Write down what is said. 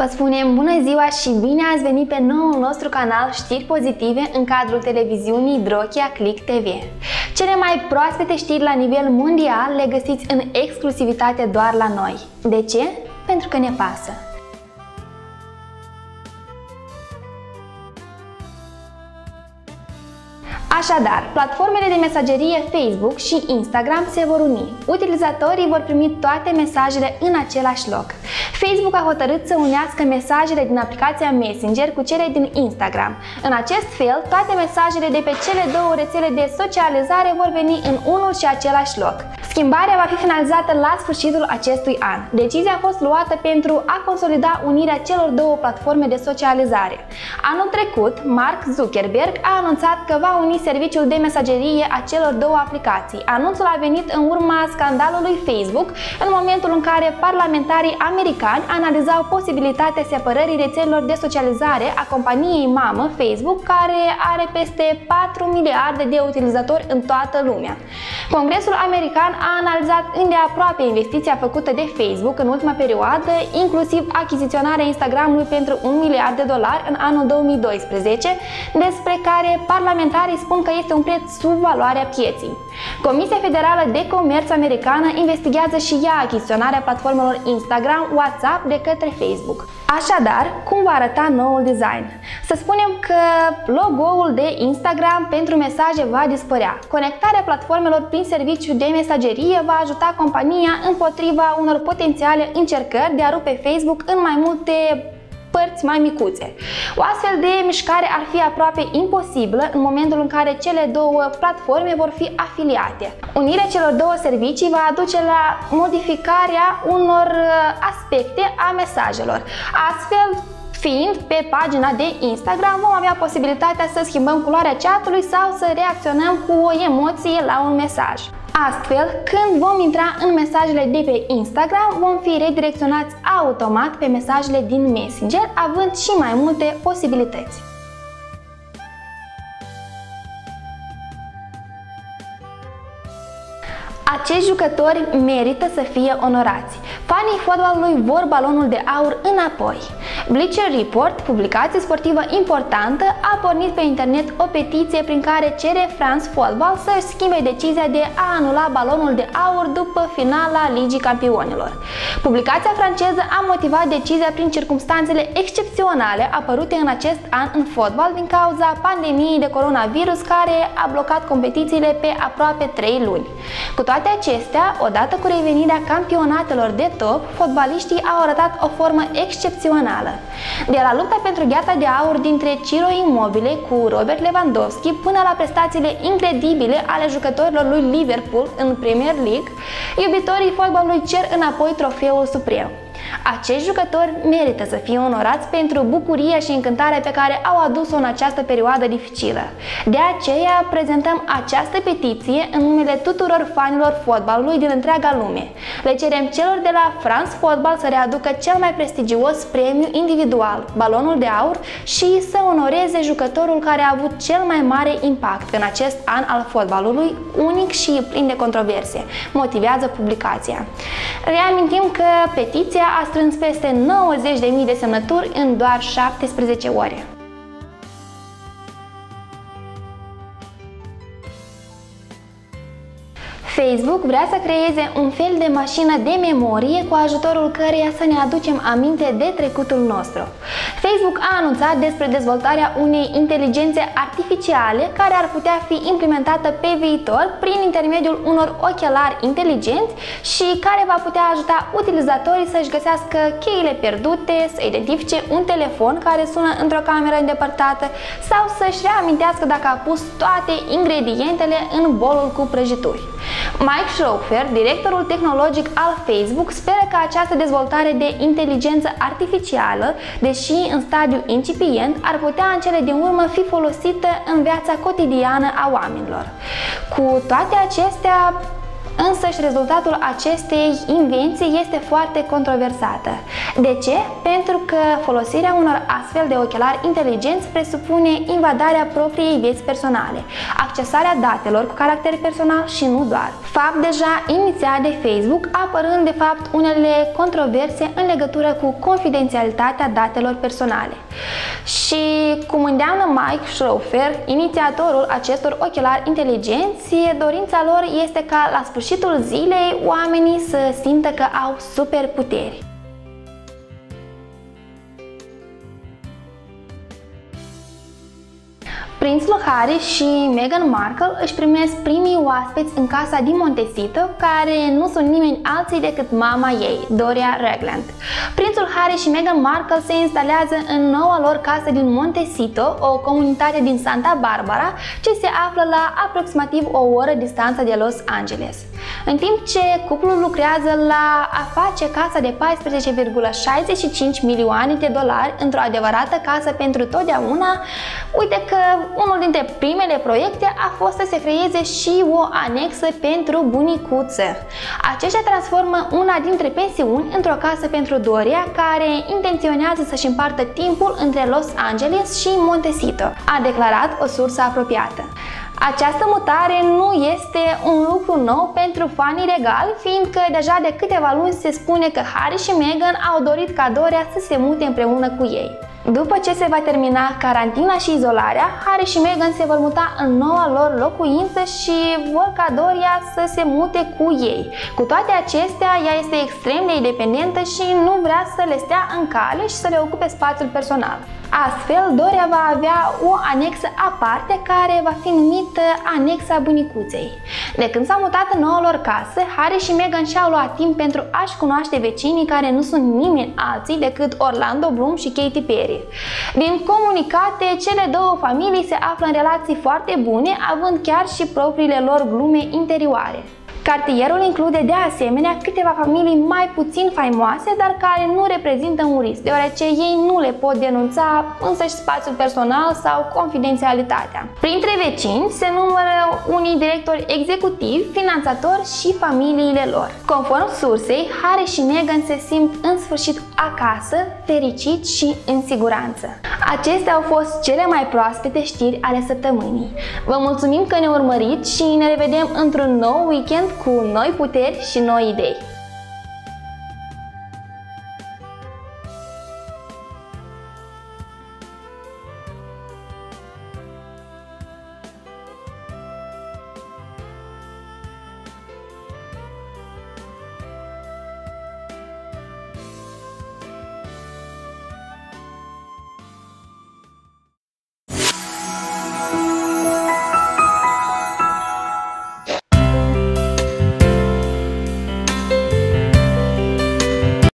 Vă spunem bună ziua și bine ați venit pe noul nostru canal Știri Pozitive în cadrul televiziunii Drochia Click TV. Cele mai proaspete știri la nivel mondial le găsiți în exclusivitate doar la noi. De ce? Pentru că ne pasă. Așadar, platformele de mesagerie Facebook și Instagram se vor uni. Utilizatorii vor primi toate mesajele în același loc. Facebook a hotărât să unească mesajele din aplicația Messenger cu cele din Instagram. În acest fel, toate mesajele de pe cele două rețele de socializare vor veni în unul și același loc. Schimbarea va fi finalizată la sfârșitul acestui an. Decizia a fost luată pentru a consolida unirea celor două platforme de socializare. Anul trecut, Mark Zuckerberg a anunțat că va uni serviciul de mesagerie a celor două aplicații. Anunțul a venit în urma scandalului Facebook, în momentul în care parlamentarii americani analizau posibilitatea separării rețelelor de socializare a companiei mamă Facebook, care are peste 4 miliarde de utilizatori în toată lumea. Congresul american a analizat îndeaproape investiția făcută de Facebook în ultima perioadă, inclusiv achiziționarea Instagramului pentru 1 miliard de dolari în anul 2012, despre care parlamentarii spun că este un preț sub valoarea pieții. Comisia Federală de Comerț americană investigează și ea achiziționarea platformelor Instagram, WhatsApp de către Facebook. Așadar, cum va arăta noul design? Să spunem că logo-ul de Instagram pentru mesaje va dispărea. Conectarea platformelor prin serviciu de mesagerie va ajuta compania împotriva unor potențiale încercări de a rupe Facebook în mai multe părți mai micuțe. O astfel de mișcare ar fi aproape imposibilă în momentul în care cele două platforme vor fi afiliate. Unirea celor două servicii va aduce la modificarea unor uh, aspecte a mesajelor. Astfel, fiind pe pagina de Instagram vom avea posibilitatea să schimbăm culoarea chatului sau să reacționăm cu o emoție la un mesaj. Astfel, când vom intra în mesajele de pe Instagram, vom fi redirecționați automat pe mesajele din Messenger, având și mai multe posibilități. Acești jucători merită să fie onorați. Fanii fotbalului vor balonul de aur înapoi. Bleacher Report, publicație sportivă importantă, a pornit pe internet o petiție prin care cere France Football să își schimbe decizia de a anula balonul de aur după finala Ligii Campionilor. Publicația franceză a motivat decizia prin circumstanțele excepționale apărute în acest an în fotbal din cauza pandemiei de coronavirus care a blocat competițiile pe aproape 3 luni. Cu toate acestea, odată cu revenirea campionatelor de top, fotbaliștii au arătat o formă excepțională. De la lupta pentru gheata de aur dintre Ciro Immobile cu Robert Lewandowski până la prestațiile incredibile ale jucătorilor lui Liverpool în Premier League, iubitorii fotbalului cer înapoi trofeul suprem. Acești jucători merită să fie onorați pentru bucuria și încântarea pe care au adus-o în această perioadă dificilă. De aceea prezentăm această petiție în numele tuturor fanilor fotbalului din întreaga lume. Le cerem celor de la France Football să readucă cel mai prestigios premiu individual, balonul de aur, și să onoreze jucătorul care a avut cel mai mare impact în acest an al fotbalului, unic și plin de controverse, motivează publicația. Reamintim că petiția a strâns peste 90.000 de semnături în doar 17 ore. Facebook vrea să creeze un fel de mașină de memorie cu ajutorul căreia să ne aducem aminte de trecutul nostru. Facebook a anunțat despre dezvoltarea unei inteligențe artificiale care ar putea fi implementată pe viitor prin intermediul unor ochelari inteligenți și care va putea ajuta utilizatorii să-și găsească cheile pierdute, să identifice un telefon care sună într-o cameră îndepărtată sau să-și reamintească dacă a pus toate ingredientele în bolul cu prăjituri. Mike Schroepfer, directorul tehnologic al Facebook, speră că această dezvoltare de inteligență artificială, deși în stadiu incipient, ar putea în cele din urmă fi folosită în viața cotidiană a oamenilor. Cu toate acestea, Însă și rezultatul acestei invenții este foarte controversată. De ce? Pentru că folosirea unor astfel de ochelari inteligenți presupune invadarea propriei vieți personale, accesarea datelor cu caracter personal și nu doar. Fapt deja inițiat de Facebook, apărând de fapt unele controverse în legătură cu confidențialitatea datelor personale. Și cum îndeamnă Mike Schrofer, inițiatorul acestor ochelari inteligenți, dorința lor este ca la sfârșitul zilei oamenii să simtă că au superputeri. Prințul Harry și Meghan Markle își primesc primii oaspeți în casa din Montecito, care nu sunt nimeni alții decât mama ei, Doria Ragland. Prințul Harry și Meghan Markle se instalează în noua lor casă din Montecito, o comunitate din Santa Barbara, ce se află la aproximativ o oră distanță de Los Angeles. În timp ce cuplul lucrează la a face casa de 14,65 milioane de dolari într-o adevărată casă pentru totdeauna, uite că unul dintre primele proiecte a fost să se creeze și o anexă pentru bunicuță. Aceștia transformă una dintre pensiuni într-o casă pentru Doria, care intenționează să-și împartă timpul între Los Angeles și Montecito, a declarat o sursă apropiată. Această mutare nu este un lucru nou pentru fanii regali, fiindcă deja de câteva luni se spune că Harry și Meghan au dorit ca Doria să se mute împreună cu ei. După ce se va termina carantina și izolarea, Harry și Meghan se vor muta în noua lor locuință și vor ca Doria să se mute cu ei. Cu toate acestea, ea este extrem de independentă și nu vrea să le stea în cale și să le ocupe spațiul personal. Astfel, Doria va avea o anexă aparte care va fi numită Anexa Bunicuței. De când s-au mutat în noua lor casă, Harry și Meghan și-au luat timp pentru a-și cunoaște vecinii care nu sunt nimeni alții decât Orlando Bloom și Katy Perry. Din comunicate, cele două familii se află în relații foarte bune, având chiar și propriile lor glume interioare. Cartierul include de asemenea câteva familii mai puțin faimoase, dar care nu reprezintă un risc, deoarece ei nu le pot denunța însăși spațiul personal sau confidențialitatea. Printre vecini se numără unii directori executivi, finanțatori și familiile lor. Conform sursei, Harry și Meghan se simt în sfârșit acasă, fericiți și în siguranță. Acestea au fost cele mai proaspete știri ale săptămânii. Vă mulțumim că ne urmăriți și ne revedem într-un nou weekend cu noi puteri și noi idei.